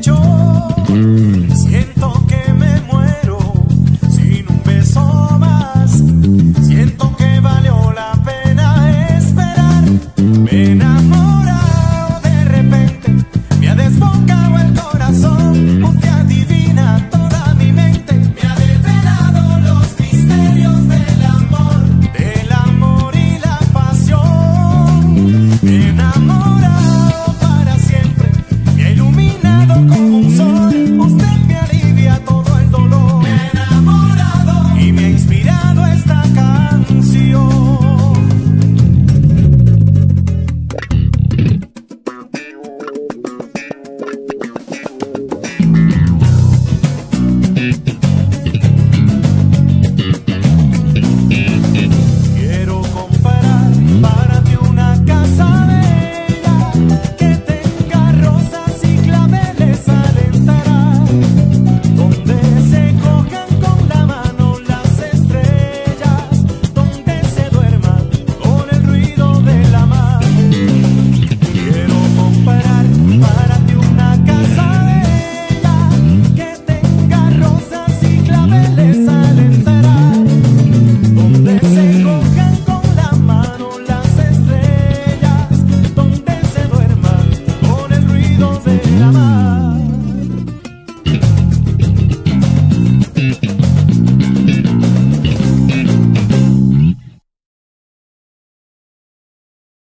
情